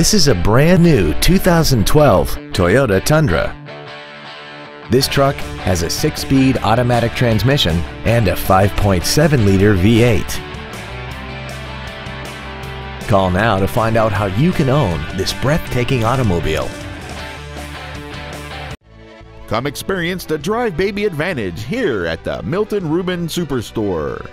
This is a brand new 2012 Toyota Tundra. This truck has a 6-speed automatic transmission and a 5.7-liter V8. Call now to find out how you can own this breathtaking automobile. Come experience the Drive Baby Advantage here at the Milton Ruben Superstore.